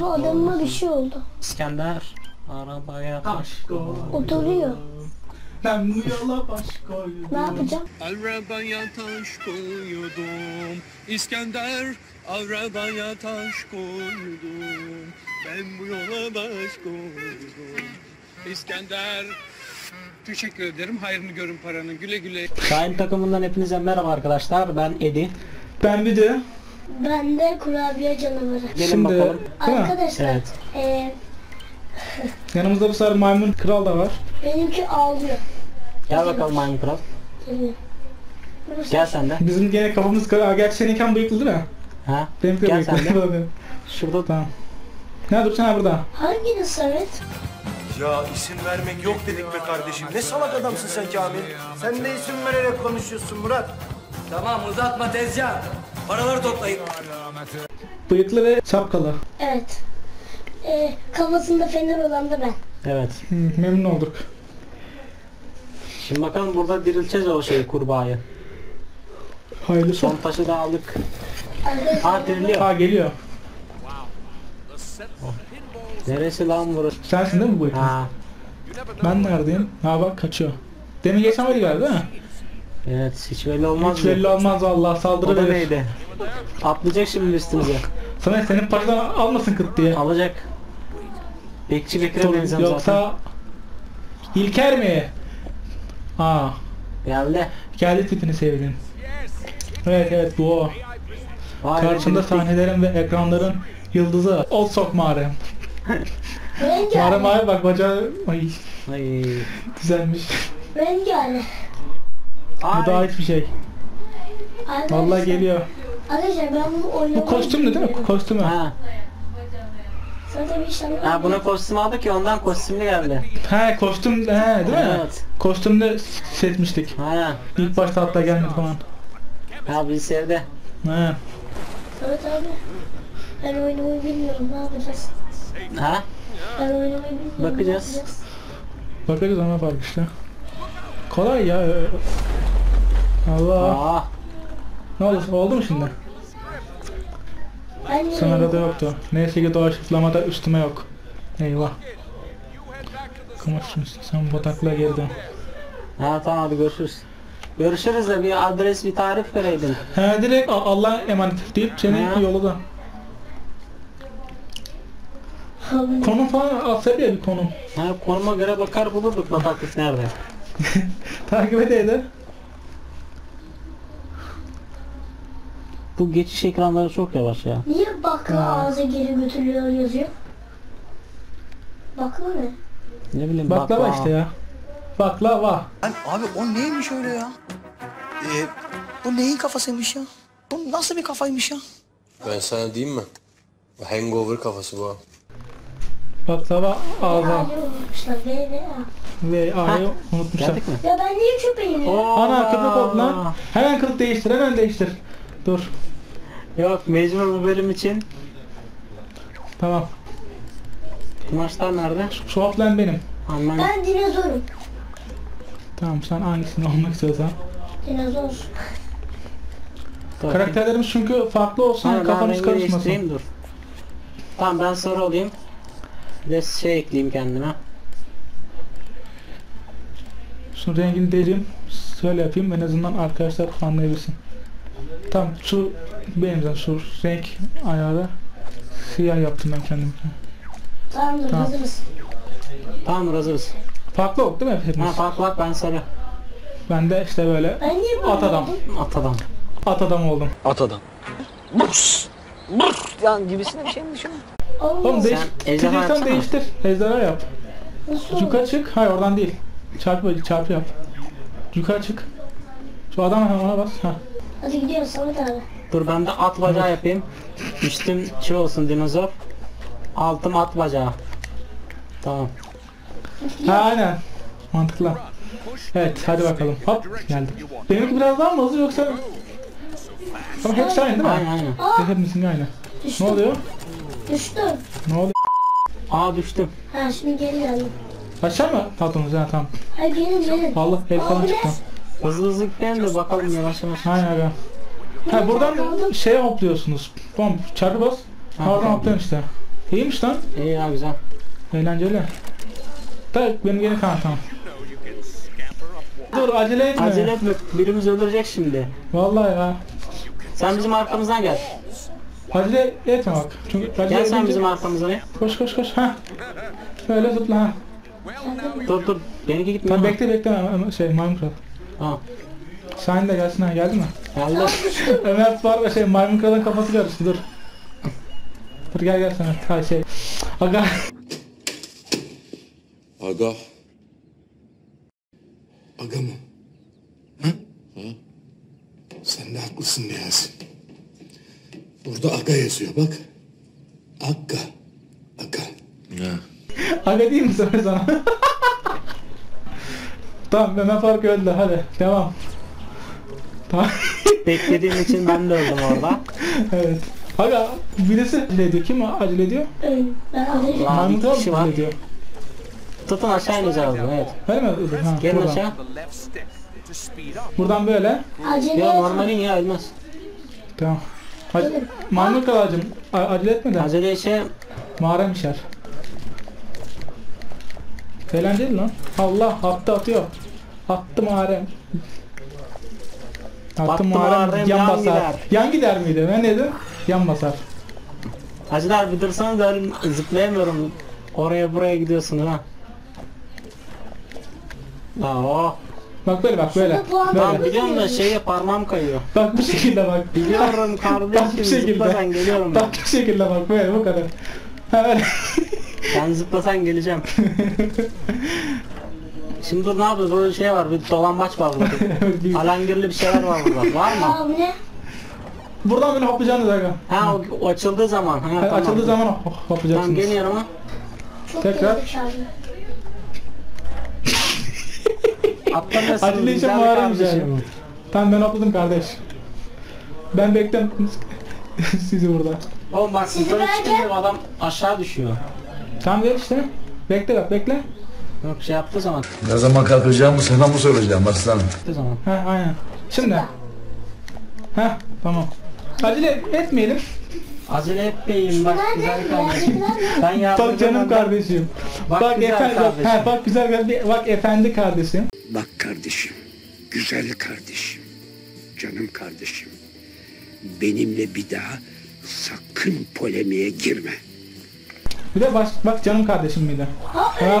Bu adamıma bir şey oldu. İskender arabaya taş. Oturuyor. Ben bu yola baş koydum. Ne yapacağım? Arabaya taş koydum İskender arabaya taş koydum Ben bu yola baş koydum İskender Teşekkür ederim. Hayrını görün paranın. Güle güle. Şahin takımından hepinize merhaba arkadaşlar. Ben Edi. Ben bir de Ben de kurabiye canavarı. Gelin Şimdi- bakalım. Arkadaşlar Evet. eee, yanımızda bu sefer maymun kral da var. benimki ağlıyor. Gel bakalım maymun kral. Geliyor. Gel sen de. Bizim gene kafamız kara. Gerçi seninken bıyıklı değil mi? Ha? Benimki Gel sen bıyıklı. de. Şurada tamam. Ne dur sen burada? Hanginiz Samet? Ya isim vermek yok dedik be kardeşim. Ne salak adamsın sen Kamil. Sen de isim vererek konuşuyorsun Murat. Tamam uzatma tezcan. Paraları toplayın. Bıyıklı ve şapkalı. Evet. Eee, kafasında fener olan da ben. Evet. Hı, memnun olduk. Şimdi bakalım burada dirilteceğiz o şeyi kurbağayı. Hayırlısı. Son taşı da aldık. Ha diriliyor. Aa geliyor. Neresi lan burası? Sensin değil mi bu? Ha. Ben neredeyim? Ha bak kaçıyor. Demin geçemedi galiba değil mi? Evet hiç belli olmaz. Hiç belli olmaz Allah O saldırı da verir. neydi? Atlayacak şimdi üstümüze. Sana senin paçadan almasın kıt diye. Alacak. Bekçi Bekir'e Dur, benzem zaten. Yoksa İlker mi? Aa Geldi. geldi tipini sevdin. Evet evet bu o. Vay Karşımda dirilttik. sahnelerin ve ekranların yıldızı. Ol sok mağara. rengarenk. Mağara abi bak bacağı ay Ay. güzelmiş. Rengarenk. Bu daha hiçbir şey. Arkadaşlar- Vallahi geliyor. Arkadaşlar ben bunu oynamayı Bu kostümlü değil mi? Kostümü. Ha. Zaten bir şey ha buna kostüm aldık ya ondan kostümlü geldi. He kostüm he değil mi? Evet. Kostümlü seçmiştik. Ha. İlk başta hatta gelmedi falan. Ha bilgisayarda. He. Evet abi. Ben oynamayı bilmiyorum. Ne yapacağız? Ha? Ben oynamayı bilmiyorum. Bakacağız. Bakacağız ona fark işte. Kolay ya. Allah. Aa. Ne oldu? Oldu mu şimdi? Yine da yoktu. Neyse ki doğa şiflamada üstüme yok. Eyvah. Kamaşsın sen bataklığa geri dön. Ha tamam hadi görüşürüz. Görüşürüz de bir adres bir tarif vereydin. He direkt A- Allah'a emanet deyip seni Ha. yolladı. Konum falan atsaydı ya bir konum. Ha konuma göre bakar bulurduk bataklık nerede. Takip edeydi. Bu geçiş ekranları çok yavaş ya. Niye bakla ağza geri götürüyor yazıyor? Bakla ne? Ne bileyim Baklava bakla- işte ya. Baklava. Lan abi o neymiş öyle ya? Ee, bu neyin kafasıymış ya? Bu nasıl bir kafaymış ya? Ben sana diyeyim mi? Bu Hangover kafası bu. Baklava ağza. Ve A'yı unutmuşlar. Ya ben niye köpeğim ya? Ana köpek oldu lan. Hemen kılık değiştir hemen değiştir. Dur. Yok mecbur bu bölüm için. Tamam. Kumaşlar nerede? Şu hotline benim. Hemen Ben dinozorum. Tamam sen hangisini olmak istiyorsan. Dinozor. Karakterlerimiz çünkü farklı olsun Ha, rengi karışmasın. değiştireyim, dur. Tamam ben sarı olayım. Bir de şey ekleyeyim kendime. Şunun rengini değiştireyim. Şöyle yapayım en azından arkadaşlar anlayabilsin. Tamam şu benim zaten şu renk ayarı siyah yaptım ben kendim. Tamamdır Tamam. hazırız. Tamam hazırız. Farklı oldu değil mi Ha hepimiz? bak bak ben sarı. Ben de işte böyle Ben niye at adam. At adam. At adam oldum. At adam. Yani gibisine bir şey mi? Allah. Oğlum değiş, ejderha değiştir. Ejderha yap. Nasıl? Yukarı çık. Hayır oradan değil. Çarpı çarpı yap. Yukarı çık. Şu adam hemen ona bas. Ha. Hadi gidiyoruz Samet abi. Dur ben de at bacağı yapayım. Üstüm şey olsun dinozor. Altım at bacağı. Tamam. Ha aynen. Mantıklı. Evet hadi bakalım. Hop geldim. Benimki biraz daha mı hızlı yoksa? Ama hepsi aynı değil mi? Aynen aynen. Hepimizin aynı. Düştüm. Ne oluyor? Düştüm. Ne oluyor? Aa düştüm. Ha şimdi geri geldim. Aşağı mı tatlınız ha tamam. Hayır gelin gelin. Vallahi el falan Abi çıktı. Hızlı hızlı gidelim de bakalım yavaş yavaş. Aynen öyle. Ha buradan şeye hopluyorsunuz. Bom çarpı bas. Ha, oradan hopluyorsun işte. İyiymiş lan. İyi ya güzel. Eğlenceli. Da benim gene kan tamam. Dur acele etme. Acele etme. Birimiz öldürecek şimdi. Vallahi ya. Sen bizim arkamızdan gel. Acele etme bak. Çünkü acele Gel sen edince- bizim arkamızdan. Koş koş koş. Ha. Böyle zıpla ha. Dur dur. Benimki gitmiyor. Tamam bekle bekle şey maymun Tamam. Şahin de gelsin ha geldi mi? Geldi. Ömer var şey maymun kralın kafası karıştı dur. Dur gel gel sana. Ha şey. Aga. Aga. Aga mı? Ha? Ha? Sen de haklısın Niyazi. Burada aga yazıyor bak. Aga. Aga. Ya. Aga değil mi sana? tamam Ömer Faruk öldü hadi devam. Tamam. Beklediğim için ben de öldüm orada. evet. Aga birisi acele ediyor. Kim acele ediyor? Öyle. Ben alayım. Maymun bir kişi var. acele ediyor? Tutun aşağı ineceğiz. Evet. Öyle mi? Öyle. Ha, Gelin buradan. aşağı. Buradan böyle. Acele Ya etme. normalin ya ölmez. Tamam. Hadi. Maymun kralcığım a- acele etme de. Acele şey Mağara mişer. Eğlenceli lan. Allah attı atıyor. Attı mağara. Attı mağara, yan, yan basar. gider. Yan gider miydi? Ben ne dedim? Yan basar. Hacılar bir dursanız öyle zıplayamıyorum. Oraya buraya gidiyorsun ha. Aa, oh. Bak böyle bak böyle. puan Ben Böyle. biliyorum da şeye parmağım kayıyor. Bak bu şekilde bak. Biliyorum Bak kardeşim bu şekilde. geliyorum. Bak bu şekilde bak böyle bu kadar. Ha, öyle. Ben zıplasan geleceğim. Şimdi dur ne yapıyoruz? Burada şey var, bir dolambaç var burada. Alengirli bir şeyler var burada. Var mı? Abi ne? Buradan böyle hoplayacaksınız aga. Ha o, o açıldığı zaman. Ha, Ha, tamam. Açıldığı zaman hop- Tamam hoplayacaksınız. gelin yanıma. Çok Tekrar. iyi dışarıda. Atlamıyorsunuz Acele için güzel kardeşim. yani. Tamam ben hopladım kardeş. Ben bekledim sizi burada. Oğlum bak yukarı çıkınca adam aşağı düşüyor. Tamam gel işte. Bekle bak bekle. Yok şey yaptığı zaman. Ne zaman kalkacağımı sana mı soracağım aslanım? Yaptığı zaman. Ha aynen. Şimdi. Ha tamam. Acele etmeyelim. Acele etmeyin bak güzel kardeşim. Ben Bak canım kardeşim. Bak Bak, güzel efendi, kardeşim. Ha, bak güzel kardeşim. Bak efendi kardeşim. Bak kardeşim. Güzel kardeşim. Canım kardeşim. Benimle bir daha sakın polemiğe girme. Bir de baş, bak canım kardeşim miydi?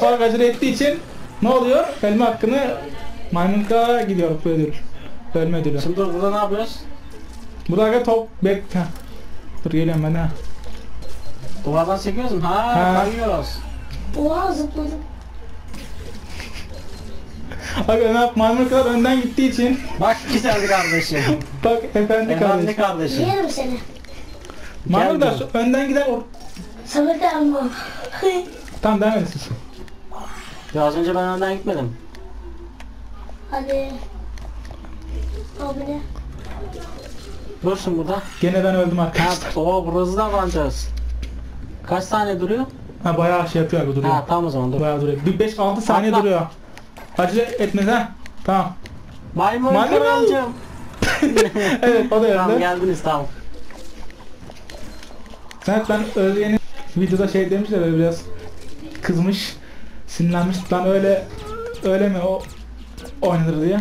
Faruk acele ettiği için ne oluyor? Elma hakkını maymun krala gidiyor bu ödül. Bölme ödülü. Şimdi dur burada ne yapıyoruz? Burada top bek. Ha. Dur geliyorum ben ha. Duvardan çekiyoruz mu? Ha, Ha. kayıyoruz. Oha zıpladım. Aga Ömer maymun kral önden gittiği için Bak güzel kardeşim. bak efendi Efendi kardeşim. kardeşim. Yerim seni. Maymun kral önden gider Sana gelmem. Tamam devam siz. Ya az önce ben önden gitmedim. Hadi. Abi ne? Dursun burada. Gene ben öldüm Ha, arkadaşlar. o burası da avantajız. Kaç saniye duruyor? Ha bayağı şey yapıyor abi duruyor. Ha tamam o zaman dur. Bayağı duruyor. Bir 5-6 saniye Atla. duruyor. Acele etmez ha. Tamam. Maymun Maymun kralcığım. Evet o da Tamam öldü. geldiniz tamam. Evet ben Özge'nin videoda şey demiş de böyle biraz kızmış, sinirlenmiş. Ben öyle öyle mi o oynanır diye.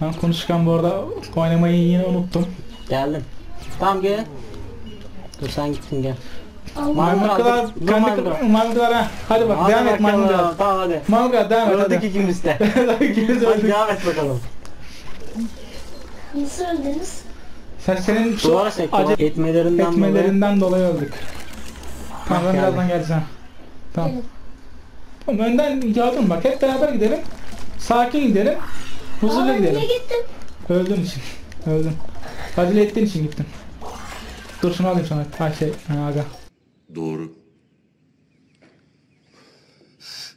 Ben konuşurken bu arada oynamayı yine unuttum. Geldim. Tamam gel. Dur sen gittin gel. Dur kendi ha. Hadi bak Hadi devam et kadar. Tamam hadi. Kadar devam et Öldük hadi. ikimiz de. İkimiz Hadi öldük. devam et bakalım. Nasıl öldünüz? Sen senin şu acele Etmelerinden, etmelerinden dolayı öldük. Tamam ben birazdan geleceğim. Tamam. Gelin. Tamam önden yardım bak hep beraber gidelim. Sakin gidelim. Huzurlu Aa, gidelim. niye gittim? Öldüğün için. Öldün. Acele ettiğin için gittin. Dur şunu alayım sana. Ha şey, ha, aga. Doğru.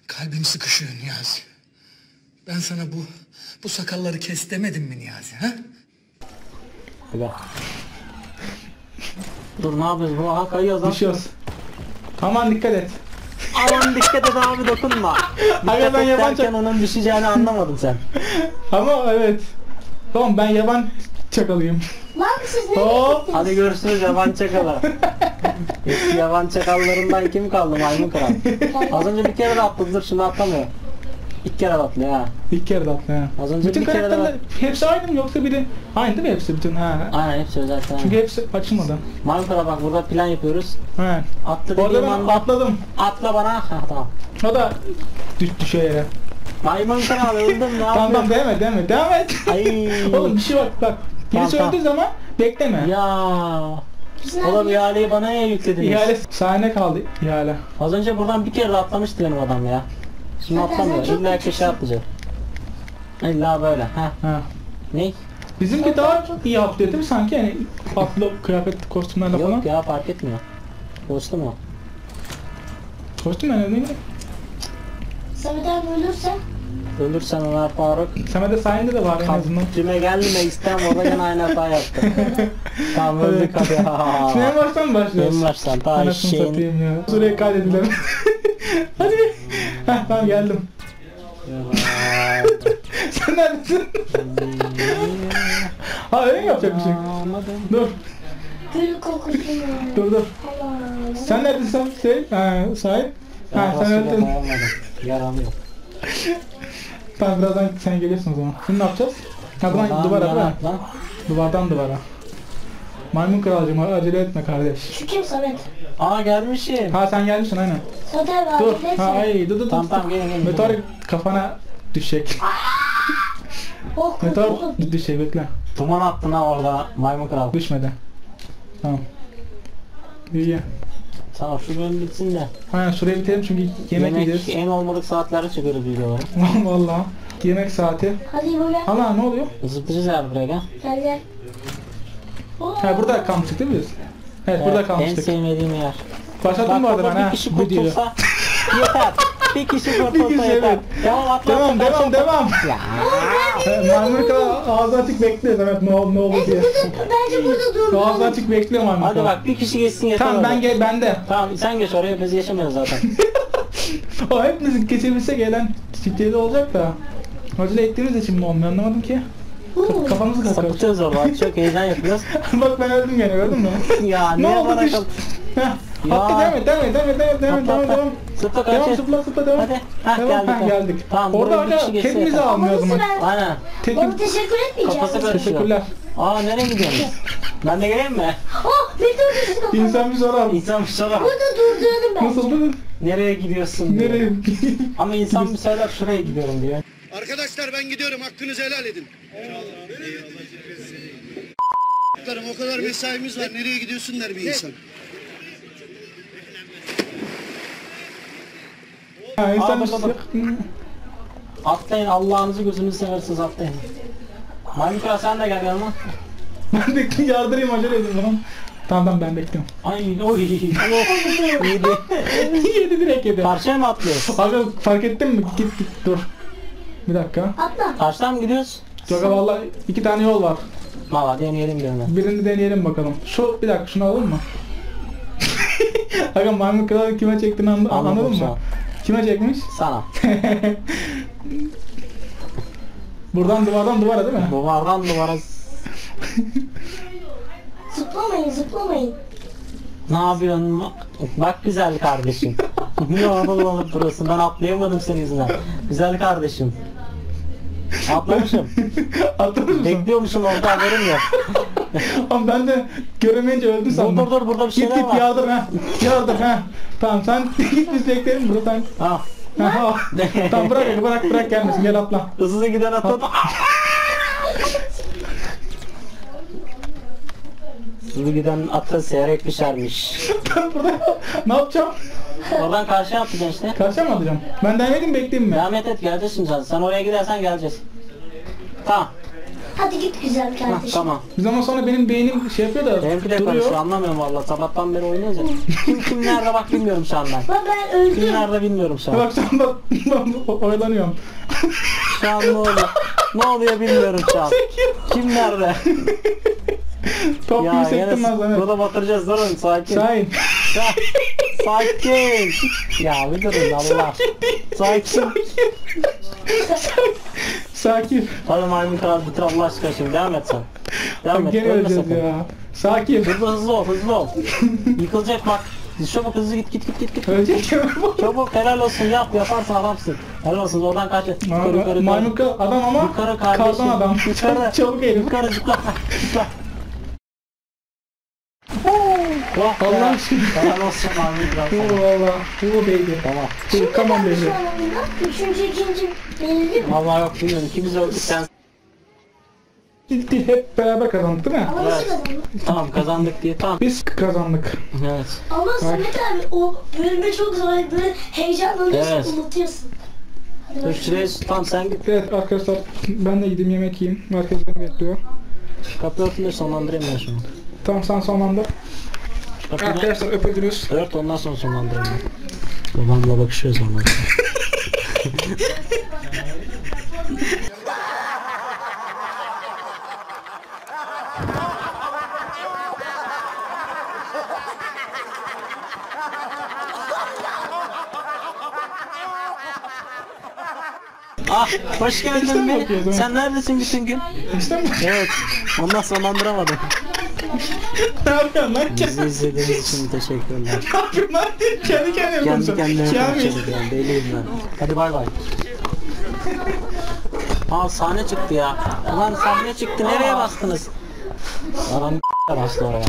Kalbim sıkışıyor Niyazi. Ben sana bu bu sakalları kes demedim mi Niyazi ha? Hadi. Dur ne yapıyoruz? Bu aha kayıyoruz lan. Düşüyoruz. Aman dikkat et. Aman dikkat et abi dokunma. Aga Dikkat ben et yabancı- derken onun düşeceğini anlamadın sen. Ama evet. Tamam ben yaban çakalıyım. Lan siz ne? Hop. Hadi görüşürüz yaban çakala. Eski yaban çakallarından kim kaldı maymun kral? Az önce bir kere de atladı dur şimdi atlamıyor. İlk kere atlıyor ha. İlk kere de atla ha. Az önce Bütün bir kere de karakterler hepsi aynı mı yoksa biri aynı değil mi hepsi bütün ha? Aynen hepsi özel sana. Çünkü hepsi açılmadı. Kral bak burada plan yapıyoruz. He. Orada dediğim ben anda atladım. atla bana. Ha tamam. O da düş düşüyor yere. Maymun kral öldüm ne Tamam tamam yapıyorsun? devam et devam et. Ay. Oğlum bir şey bak bak. Birisi Tamam, tamam. öldüğü zaman bekleme. Ya. Güzel. Oğlum ihaleyi bana niye yüklediniz? İhale sahne kaldı ihale. Az önce buradan bir kere atlamıştı benim adam ya. Şimdi atlamıyor. İlla ki şey atlayacak. İlla böyle. Ha. Ha. Ne? Bizimki daha iyi atlıyor değil mi sanki yani atlı kıyafet kostümlerle falan. Yok ya fark etmiyor. Boştu mu? Kostüm ne ne ne? Samet abi ölürse Ölürsen Ömer Faruk. Samet'e sayende de var en azından. Cüme gelme istem orada yine aynı hata yaptı. tamam öldük hadi. Şimdi en baştan mı başlıyoruz? En baştan ta şeyin. Şuraya kaydedelim. Hadi. Heh tamam geldim. Sen neredesin? ha öyle mi yapacak bir şey? Dur gül kokusu dur dur. Sen neredesin? Şey, ha, sahip. Ha sen öldün. Yaramıyor. Tamam birazdan sen geliyorsun o zaman. Şimdi ne yapacağız? Ha buradan duvara. Duvardan duvara. Maymun kralcığım acele etme kardeş. Şu kim Samet? Aa gelmişim. Ha sen gelmişsin aynen. Samet abi Dur. abi Ha ay dur dur dur. Tamam tamam gelin gelin. Meteor kafana düşecek. Oh Meteor düşecek bekle. Duman attın ha orada maymun kral. Düşmedi. Tamam. İyi. Tamam şu bölüm bitsin de. Aynen şuraya bitelim çünkü yemek, yiyeceğiz. en olmadık saatlerde çıkıyoruz videoları. Vallahi. Yemek saati. Hadi gel. Hala ne oluyor? Zıplayacağız abi buraya gel. Gel gel. Ha burada kalmıştık değil mi biz? Evet, burada Evet, En kalmıştık. sevmediğim yer. Başlattım bu arada ben ha. bir kişi kurtulsa yeter. Bir kişi kurtulsa Bir kişi, yeter. evet. Devam atla. Devam devam devam. Kral ağzı açık bekliyor evet ne oldu ne oldu diye. Bence burada dur. Ağzı açık bekliyor maymun Hadi bak bir kişi geçsin yeter. Tamam ben gel bende. Tamam sen geç oraya biz geçemiyoruz zaten. O hepimiz geçebilse gelen Türkiye'de olacak da. Acele ettiğimiz için mi olmuyor anlamadım ki. Ka- Kafamızı kakar. Sapıtıyoruz orada. Çok heyecan yapıyoruz. Bak ben öldüm gene gördün mü? ya ne niye oldu bana düş? kal... Heh. Ya. Hakkı devam et devam et devam et devam et devam et devam et devam. Devam kaç. zıpla zıpla devam. Hadi. Hah Devam, geldik. ha, geldik. Tamam Orada bir geçse kendimizi almıyor o zaman. Aynen. Tek Bana teşekkür etmeyeceğim. Kafası karışıyor. Teşekkürler. Aa nereye gidiyorsunuz? ben de geleyim mi? Oh meteor düştü kafama. İnsan bir sorar. İnsan bir sorar. Burada durdurdum ben. Nasıldı? Nereye gidiyorsun diyor. Nereye? Ama insan bir söyler şuraya gidiyorum diyor. Arkadaşlar ben gidiyorum hakkınızı helal edin. Eyvallah. O kadar mesaimiz var. Nereye gidiyorsun der bir insan. Ha, insan Aa, bir bak, bak, Atlayın Allah'ınızı gözünüzü seversiniz atlayın. Minecraft sen de gel yanıma. Ben de yardırayım acele edin zaman. Tamam tamam ben bekliyorum. Ay oy. Yedi. yedi direkt yedi. Karşıya mı atlıyoruz? Abi fark ettin mi? Git git dur. Bir dakika. Atla. Karşıdan mı gidiyoruz? Çok vallahi iki tane yol var. Valla deneyelim birini. Birini deneyelim bakalım. Şu bir dakika şunu alalım mı? Aga maymun kralı kime çektiğini anla- anladın şu mı? Kime çekmiş? Sana. Buradan duvardan duvara değil mi? Duvardan duvara Zıplamayın zıplamayın. Ne yapıyorsun? Bak güzel kardeşim. Niye orada dolanıp duruyorsun? Ben atlayamadım senin yüzünden. Güzel kardeşim. Atlamışım. Atlamış mısın? Bekliyormuşum orada haberim yok. Ama ben de göremeyince öldüm Dur sandım. dur dur burada bir Git şeyler git var. yardır ha. Yardır ha. Tamam sen git biz bekleyelim burada sen. Ha. tamam bırak bırak bırak gelmesin gel atla. Hızlı giden atladı. Hızlı giden atı seyrek düşermiş. Ben burada ne yapacağım? Oradan karşıya atlayacaksın işte. Karşıya mı atacağım? Ben devam edeyim bekleyeyim mi? Devam et et geleceğiz şimdi zaten. Sen oraya gidersen geleceğiz. Tamam. Hadi git güzel Hah, kardeşim. tamam. Bir zaman sonra benim beynim şey yapıyor da Benimki de duruyor. konuşuyor anlamıyorum valla. Sabahtan beri oynuyoruz ya. Kim kim nerede bak bilmiyorum şu an ben. Bak ben öldüm. Kim nerede bilmiyorum şu an. Bak sen bak ben oyalanıyorum. Şu an ne oluyor? Ne oluyor bilmiyorum şu an. Kim nerede? Top ya gibi yine sektim lan sana. burada batıracağız durun sakin. Şahin. Sa- sakin. Ya bir durun Allah. Sakin. Sakin. Hadi maymun kral bitir Allah aşkına şimdi devam et sen. Devam et gene öleceğiz ya. Sakin. Hızlı hızlı ol hızlı ol. Yıkılacak bak. Çabuk hızlı git git git git git. Ölecek Çabuk helal olsun yap yaparsın adamsın. Helal olsun oradan kaç. Yukarı yukarı yukarı. Maymun adam ama Yukarı kardeşim. kardan adam. Yukarı. Çabuk eğil. Yukarı zıpla. Zıpla. Oh, Allah Allah aşkına. Helal olsun maymun kral Oo sana. valla. Oo baby. Tamam. Şimdi Come on baby. Üçüncü, ikinci belirli mi? Vallahi yok bilmiyorum. İkimiz de sen Gitti hep beraber kazandık değil mi? Ama nasıl kazandın? tamam kazandık diye tamam. Biz kazandık. Evet. Ama Samet abi o bölümde çok zor böyle heyecanlanıyorsun Evet. unutuyorsun. Hadi Dur bakalım. şuraya tamam sen git. Evet arkadaşlar ben de gideyim yemek yiyeyim. Herkes beni bekliyor. Kapıyı de sonlandırayım ben şunu. Tamam sen sonlandır. Kapıyı Arkadaşlar öpüldünüz. ört ondan sonra sonlandırayım ben. Babamla bakışıyoruz ondan sonra. Ah hoş geldin mi be. bakıyordun? Sen neredesin bütün gün? Mi? Evet. Ondan sonlandıramadım. Ne yapıyorsun lan? Bizi izlediğiniz için teşekkürler. Ne yapıyorsun lan? Kendi kendine Kendi konuşuyorsun. kendime Kamil. konuşuyoruz yani deliyim ben. Hadi bay bay. Aa sahne çıktı ya. Ulan sahne çıktı nereye bastınız? Adam bastı oraya.